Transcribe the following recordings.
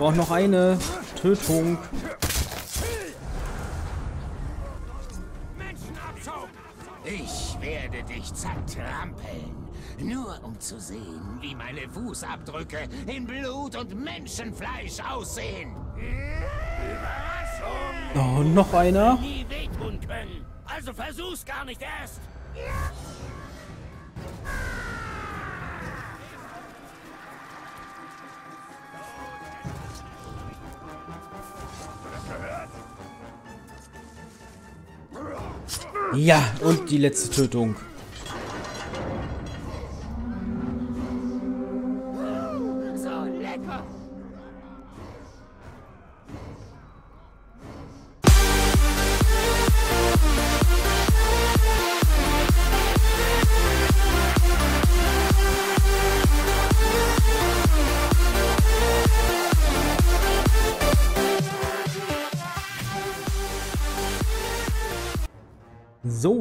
brauche noch eine Tötung. Ich werde dich zertrampeln. Nur um zu sehen, wie meine Fußabdrücke in Blut und Menschenfleisch aussehen. Oh, noch einer. Also versuch's gar nicht erst. Ja, und die letzte Tötung.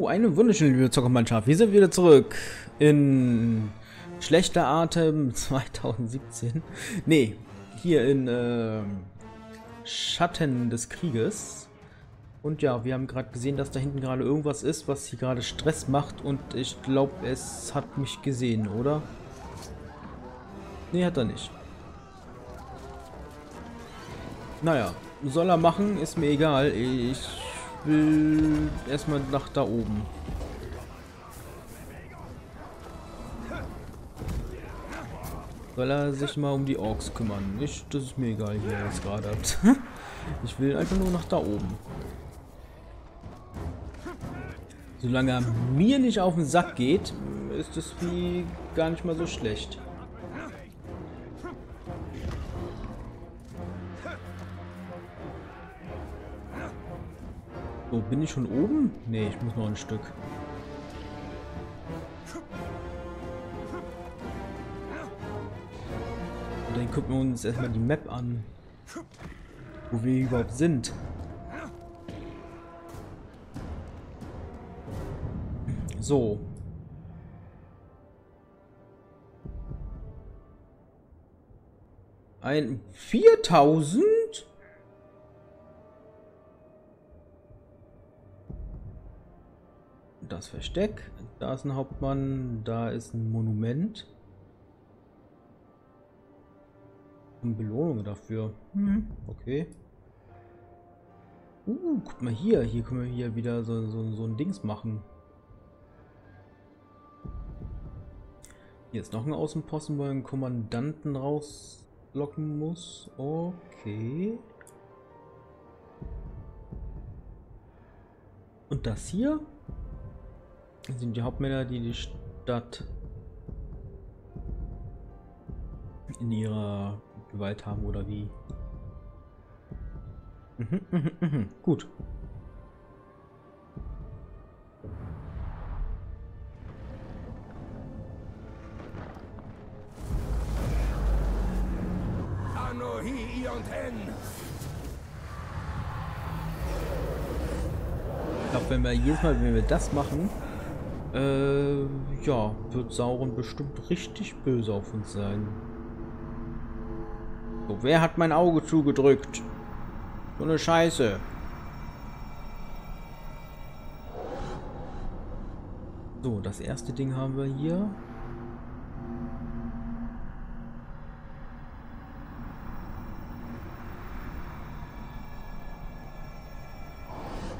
Eine wunderschöne liebe Zockermannschaft. Wir sind wieder zurück in schlechter Atem 2017. Nee, hier in äh, Schatten des Krieges. Und ja, wir haben gerade gesehen, dass da hinten gerade irgendwas ist, was hier gerade Stress macht. Und ich glaube, es hat mich gesehen, oder? Nee, hat er nicht. Naja, soll er machen, ist mir egal. Ich will erstmal nach da oben. Soll er sich mal um die Orks kümmern? Ich, das ist mir egal hier jetzt gerade. ich will einfach nur nach da oben. Solange er mir nicht auf den Sack geht, ist das wie gar nicht mal so schlecht. Bin ich schon oben? Nee, ich muss noch ein Stück. Und dann gucken wir uns erstmal die Map an. Wo wir überhaupt sind. So. Ein 4000? Das Versteck. Da ist ein Hauptmann. Da ist ein Monument. Und Belohnung dafür. Hm. Okay. Uh, guck mal hier. Hier können wir hier wieder so, so, so ein Dings machen. Hier ist noch ein Außenposten, wo ein Kommandanten rauslocken muss. Okay. Und das hier? Sind die Hauptmänner, die die Stadt in ihrer Gewalt haben oder wie? Mhm, mhm, mhm. Gut. Anno hi und hen. Ich glaube, wenn wir jedes Mal, wenn wir das machen, äh, ja, wird Sauron bestimmt richtig böse auf uns sein. So, wer hat mein Auge zugedrückt? So eine Scheiße. So, das erste Ding haben wir hier.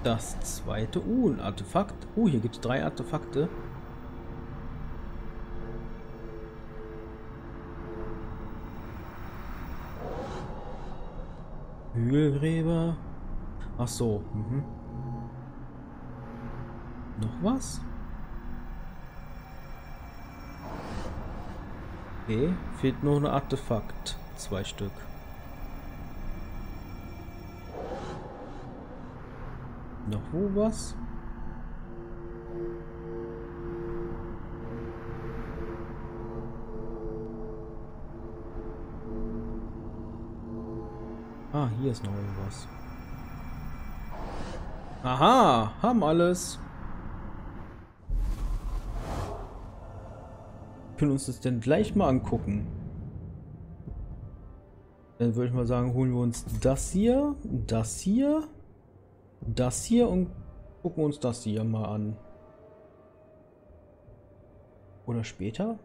Das zweite. Uh, ein Artefakt. Uh, hier gibt es drei Artefakte. Hügelgräber. Ach so. Mhm. Noch was? Okay, fehlt nur ein Artefakt. Zwei Stück. Noch wo was? Ah, hier ist noch irgendwas. Aha, haben alles. können uns das denn gleich mal angucken. Dann würde ich mal sagen, holen wir uns das hier, das hier, das hier und gucken uns das hier mal an. Oder später?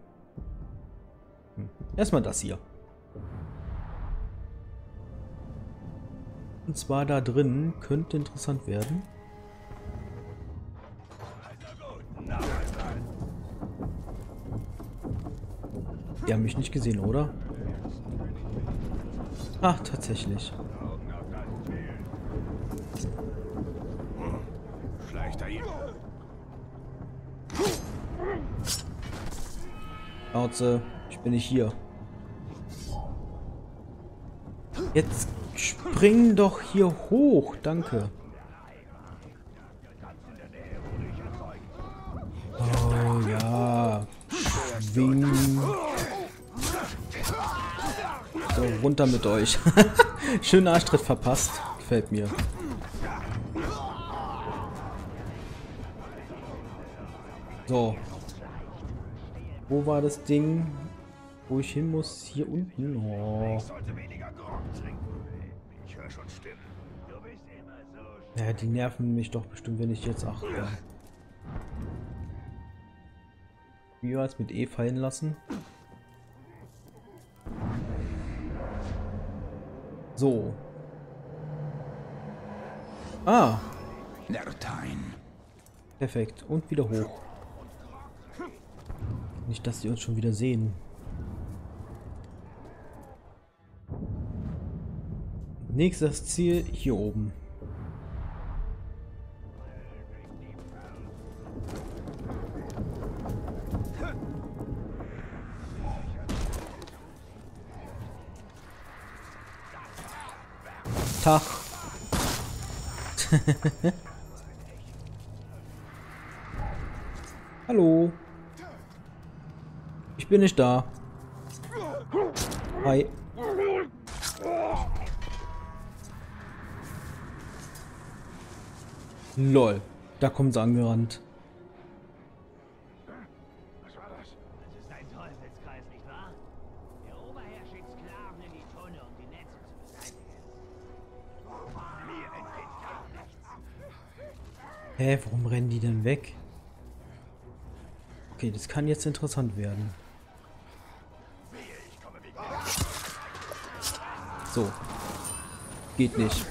Hm. Erstmal das hier. Und zwar da drin könnte interessant werden. Die haben mich nicht gesehen, oder? Ach, tatsächlich. Schnauze, ich bin nicht hier. Jetzt spring doch hier hoch, danke. Oh ja, schwing. So, runter mit euch. Schönen Arschtritt verpasst. Gefällt mir. So. Wo war das Ding, wo ich hin muss? Hier unten? Oh. Ja, die nerven mich doch bestimmt, wenn ich jetzt... Ach, ja. Wie war es mit E fallen lassen? So. Ah. Perfekt. Und wieder hoch. Nicht, dass sie uns schon wieder sehen. Nächstes Ziel hier oben. Tag. Hallo. Ich bin nicht da. Hi. Lol. Da kommt sie angerannt. Hä, warum rennen die denn weg? Okay, das kann jetzt interessant werden. So. Geht nicht.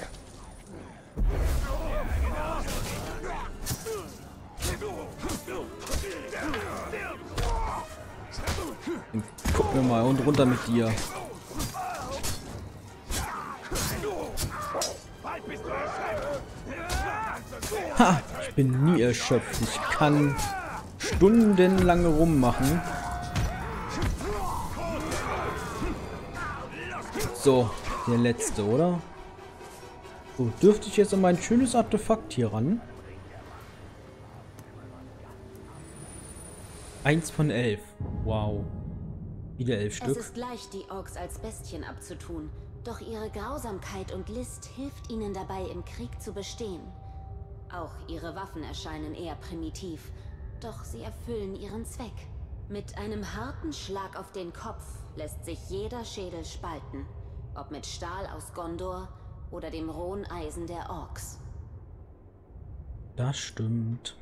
Gucken wir mal und runter mit dir. Ha! Ich bin nie erschöpft. Ich kann stundenlang rummachen. So, der letzte, oder? So, dürfte ich jetzt an mein schönes Artefakt hier ran? Eins von elf. Wow. Wieder elf Stück. Es ist leicht, die Orks als Bestien abzutun. Doch ihre Grausamkeit und List hilft ihnen dabei, im Krieg zu bestehen. Auch ihre Waffen erscheinen eher primitiv. Doch sie erfüllen ihren Zweck. Mit einem harten Schlag auf den Kopf lässt sich jeder Schädel spalten. Ob mit Stahl aus Gondor oder dem rohen Eisen der Orks. Das stimmt.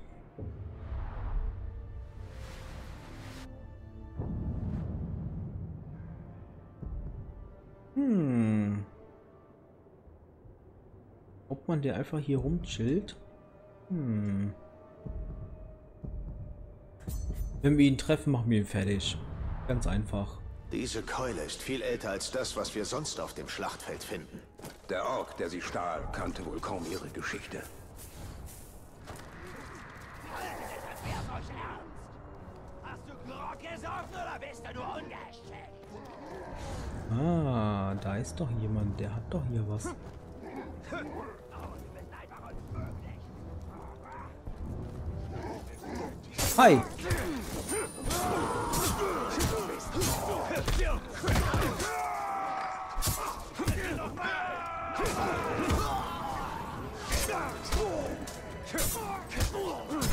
Hm. Ob man der einfach hier rumchillt? Hm. Wenn wir ihn treffen, machen wir ihn fertig. Ganz einfach. Diese Keule ist viel älter als das, was wir sonst auf dem Schlachtfeld finden. Der Ork, der sie stahl, kannte wohl kaum ihre Geschichte. Ah, da ist doch jemand, der hat doch hier was. Hi!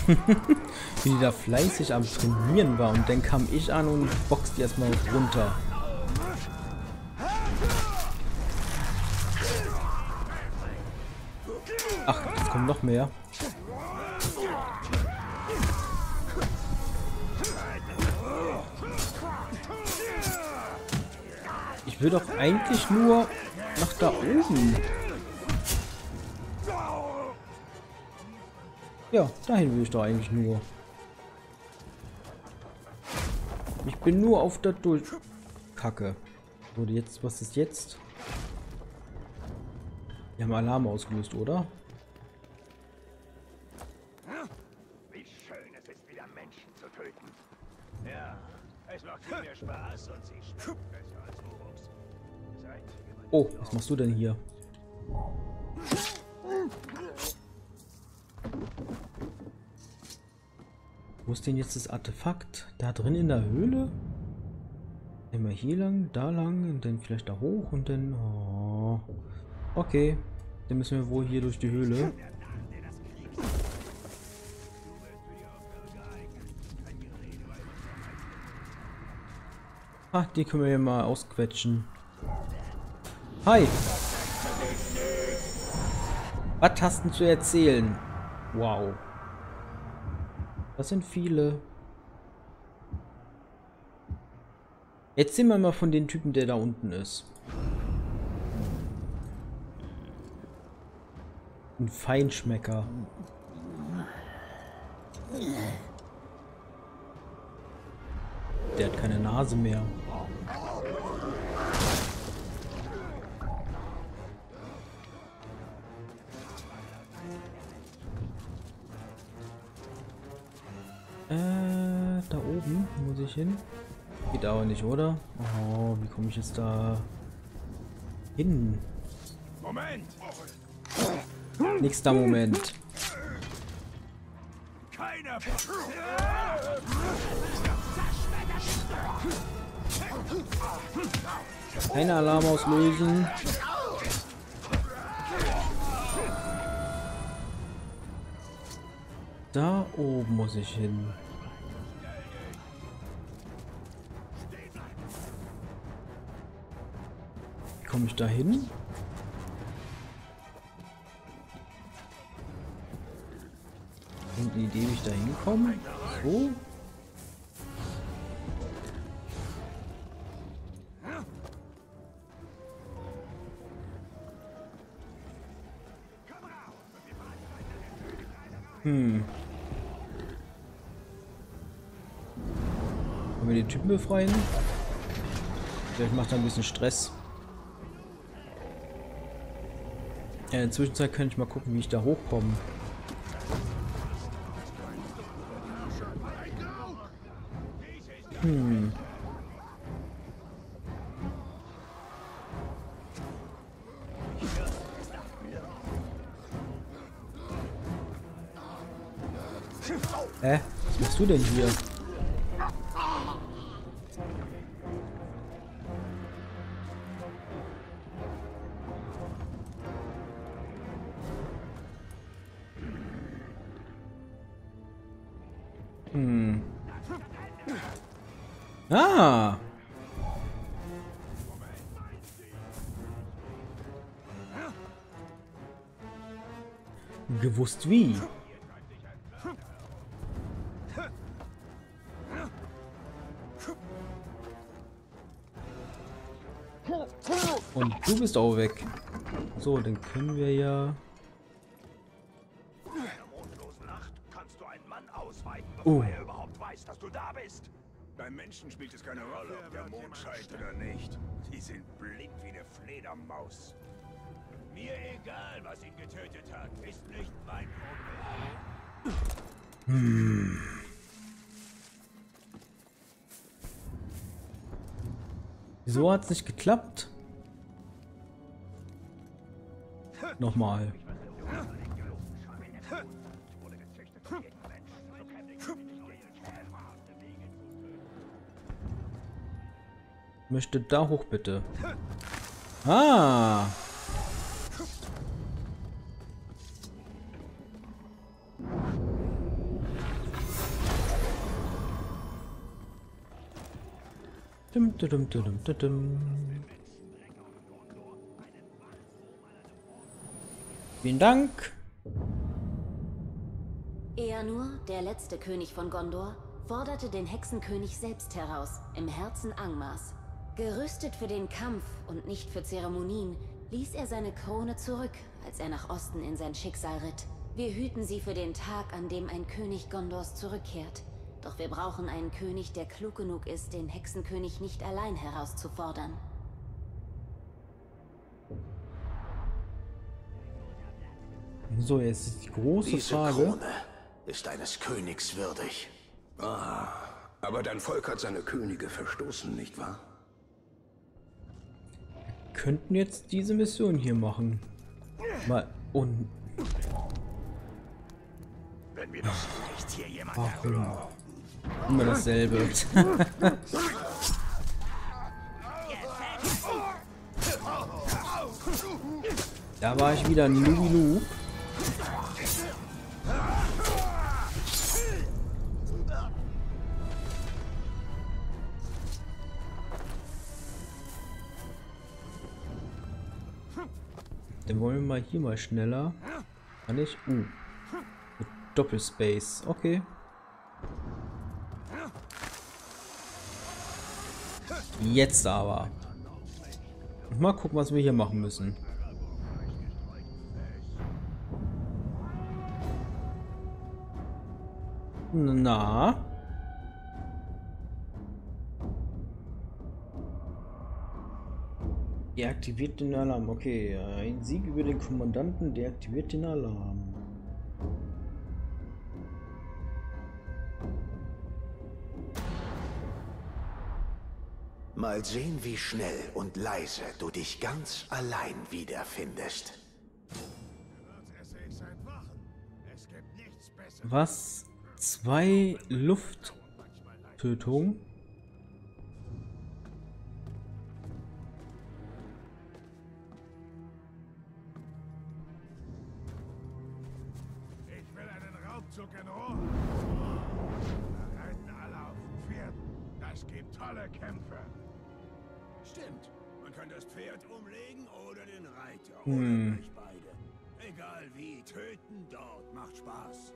Wie die da fleißig am Trainieren war und dann kam ich an und boxt die erstmal runter. Ach, es kommen noch mehr. Ich will doch eigentlich nur nach da oben. Ja, dahin will ich doch eigentlich nur. Ich bin nur auf der durch... Kacke. Wurde jetzt, was ist jetzt? Wir haben Alarm ausgelöst, oder? Wie schön es ist, wieder Menschen zu töten. Ja, es macht viel mehr Spaß und sie schmeckt besser als wir Oh, was machst du denn hier? Wo ist denn jetzt das Artefakt? Da drin in der Höhle? Immer hier lang, da lang und dann vielleicht da hoch und dann... Oh. Okay, dann müssen wir wohl hier durch die Höhle. Ah, die können wir hier mal ausquetschen. Hi! Was hast du zu erzählen? Wow. Das sind viele. Jetzt sehen wir mal von den Typen, der da unten ist. Ein Feinschmecker. Der hat keine Nase mehr. Oben muss ich hin. Geht aber nicht, oder? Oh, wie komme ich jetzt da hin? Moment! Nächster Moment. Keiner Keine Alarm auslösen. Da oben muss ich hin. Komme ich da hin? Irgendeine Idee, wie ich da hinkomme? So? Hm. Wollen wir den Typen befreien? Vielleicht macht er ein bisschen Stress. Ja, in der Zwischenzeit könnte ich mal gucken, wie ich da hochkomme. Hm. Hä? Was machst du denn hier? Hm. Ah! Gewusst wie. Und du bist auch weg. So, dann können wir ja... Oh. er überhaupt weiß, dass du da bist. Beim Menschen spielt es keine Rolle, ob der Mond scheint oder nicht. Die sind blind wie eine Fledermaus. Mir egal, was ihn getötet hat. Ist nicht mein Problem. Wieso hat es nicht geklappt? Nochmal. Möchte da hoch bitte. Ah. Dum, dum, dum, dum, dum, dum. Vielen Dank. Seanur, der letzte König von Gondor, forderte den Hexenkönig selbst heraus, im Herzen Angmars. Gerüstet für den Kampf und nicht für Zeremonien, ließ er seine Krone zurück, als er nach Osten in sein Schicksal ritt. Wir hüten sie für den Tag, an dem ein König Gondors zurückkehrt. Doch wir brauchen einen König, der klug genug ist, den Hexenkönig nicht allein herauszufordern. So, jetzt ist die große Diese Frage. Krone ist eines Königs würdig. Ah, aber dein Volk hat seine Könige verstoßen, nicht wahr? Könnten jetzt diese Mission hier machen. Mal und Wenn wir doch nicht hier jemand warum? Immer dasselbe. da war ich wieder ein Lugi Dann wollen wir mal hier mal schneller. Kann ich? Uh. Mit Doppelspace. Okay. Jetzt aber. Mal gucken, was wir hier machen müssen. Na? Deaktiviert den Alarm. Okay, ein Sieg über den Kommandanten deaktiviert den Alarm. Mal sehen, wie schnell und leise du dich ganz allein wiederfindest. Was? Zwei Lufttötungen? Beide. Egal wie, töten dort macht Spaß.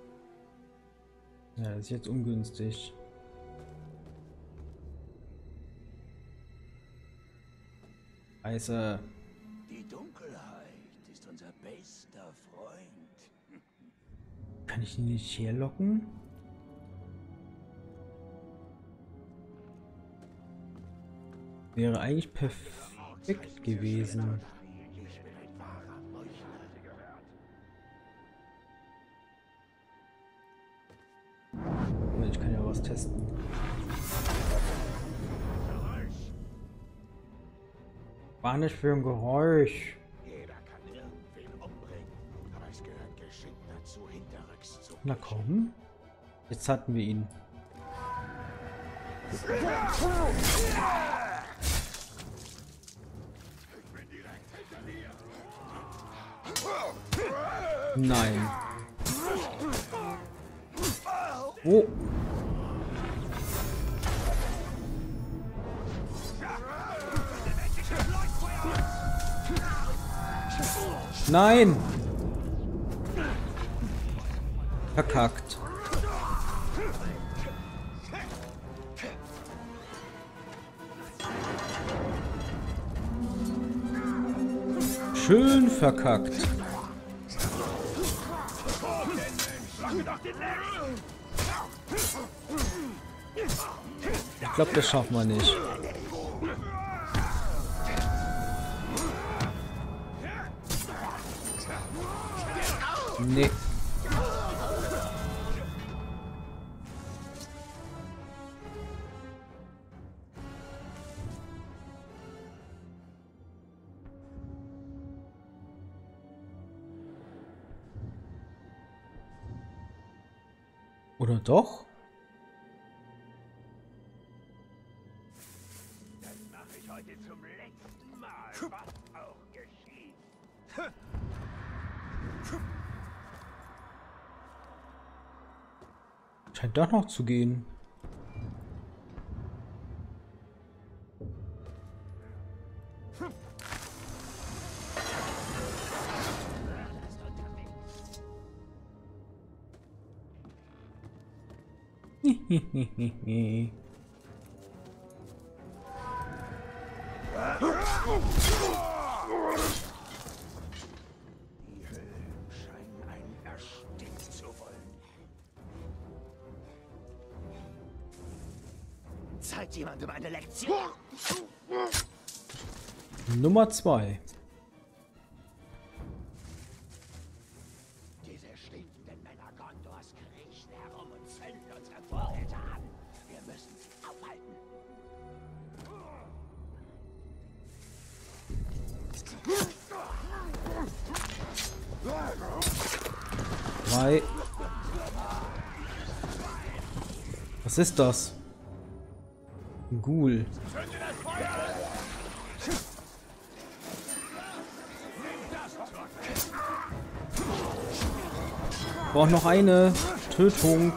Ja, das ist jetzt ungünstig. Scheiße. Die Dunkelheit ist unser bester Freund. Kann ich ihn nicht herlocken? Wäre eigentlich perfekt gewesen. War nicht für ein Geräusch. Jeder kann irgendwen umbringen, aber es gehört geschickt dazu, hinterrücks zu Na komm. Jetzt hatten wir ihn. Nein. Oh. Nein. Verkackt. Schön verkackt. Ich glaube, das schaffen wir nicht. Nee. Oder doch? Das mache ich heute zum letzten Mal, was auch geschieht. Doch noch zu gehen. Die Nummer 2. Diese stinkenden Männer Gondors kriechen herum und zünden unsere Vorräte an. Wir müssen sie aufhalten. Drei. Was ist das? Ghoul. Braucht noch eine Tötung.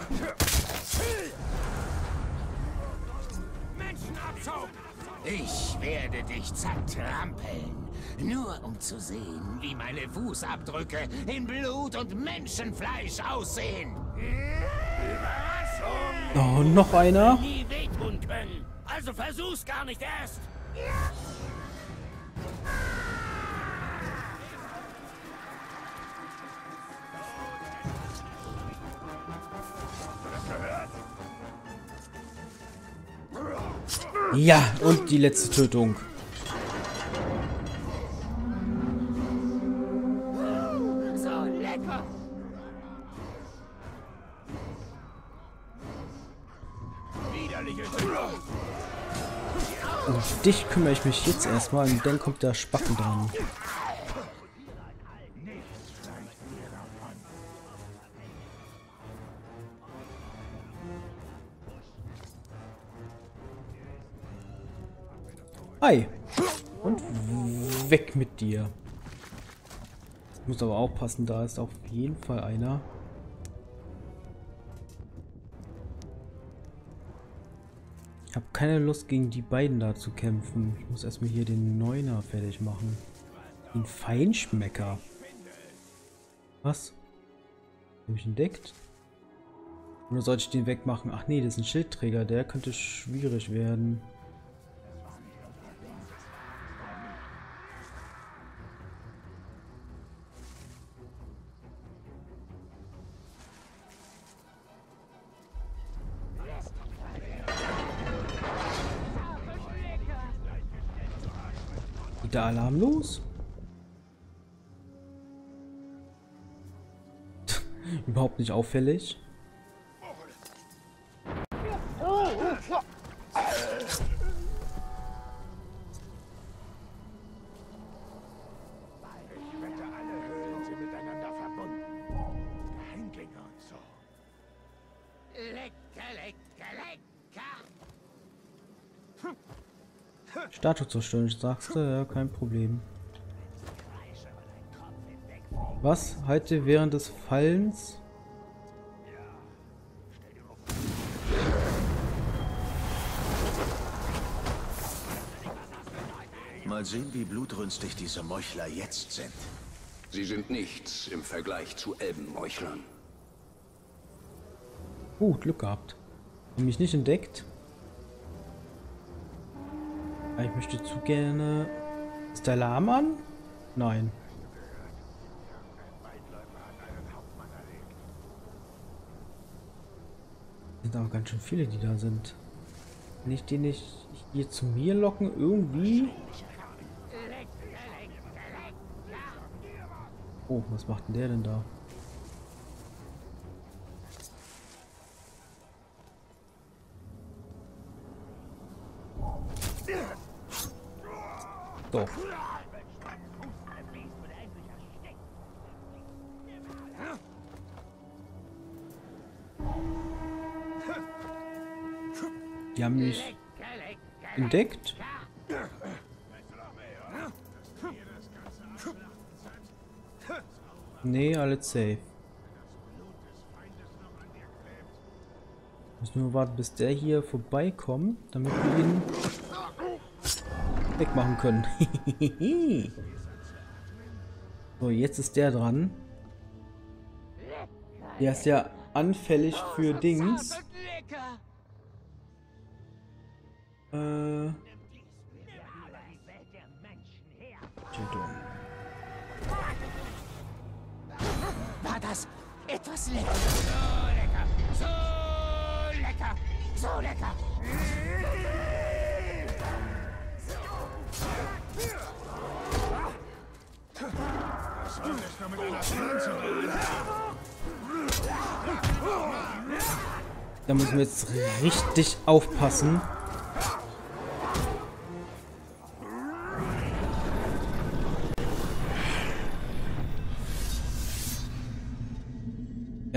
Ich werde dich zertrampeln. Nur um zu sehen, wie meine Fußabdrücke in Blut und Menschenfleisch aussehen. Oh, noch einer. Nie wehtun können. Also versuch's gar nicht erst. Ja, und die letzte Tötung. Dich kümmere ich mich jetzt erstmal und dann kommt der Spacken dran. Hi. Und weg mit dir. Muss aber aufpassen, da ist auf jeden Fall einer. Ich habe keine Lust gegen die beiden da zu kämpfen. Ich muss erstmal hier den Neuner fertig machen. Den Feinschmecker. Was? Habe ich entdeckt? Oder sollte ich den wegmachen? Ach nee, das ist ein Schildträger. Der könnte schwierig werden. Geht der Alarm los? Überhaupt nicht auffällig. Statue zerstören, sagst du? Ja, kein Problem. Was? Halte während des Fallens? Mal sehen, wie blutrünstig diese Meuchler jetzt sind. Sie sind nichts im Vergleich zu Elbenmeuchlern. Uh, Glück gehabt. Haben mich nicht entdeckt. Ah, Ich möchte zu gerne... Ist der Alarm an? Nein. Sind aber ganz schön viele, die da sind. Kann ich die nicht hier zu mir locken? Irgendwie? Oh, was macht denn der denn da? Entdeckt. Nee, alles safe. Muss nur warten, bis der hier vorbeikommt, damit wir ihn wegmachen können. so, jetzt ist der dran. Der ist ja anfällig für Dings. Äh. War das etwas lecker? So lecker! So lecker! So lecker! Was soll das nur mit einer Pflanze? Da müssen wir jetzt richtig aufpassen.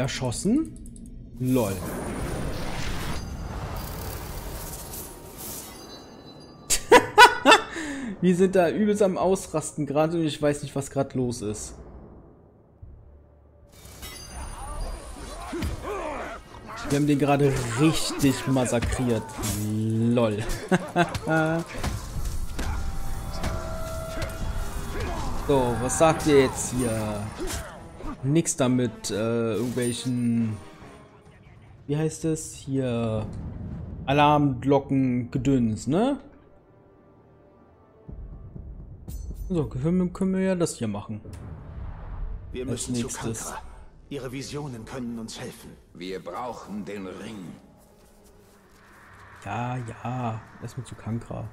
Erschossen? Lol. Wir sind da übelst am Ausrasten gerade und ich weiß nicht, was gerade los ist. Wir haben den gerade richtig massakriert. Lol. so, was sagt ihr jetzt hier? Nix damit, äh, irgendwelchen... Wie heißt es? Hier... Alarmglocken gedöns, ne? So, können, können wir ja das hier machen. Wir Als müssen zu nächstes. Kankra. Ihre Visionen können uns helfen. Wir brauchen den Ring. Ja, ja. Erstmal zu Kankra.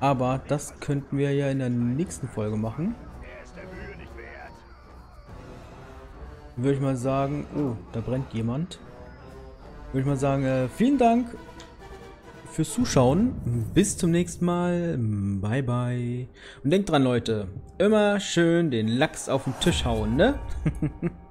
Aber das könnten wir ja in der nächsten Folge machen. Würde ich mal sagen, oh, da brennt jemand. Würde ich mal sagen, äh, vielen Dank fürs Zuschauen. Bis zum nächsten Mal. Bye, bye. Und denkt dran, Leute. Immer schön den Lachs auf den Tisch hauen, ne?